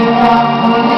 You.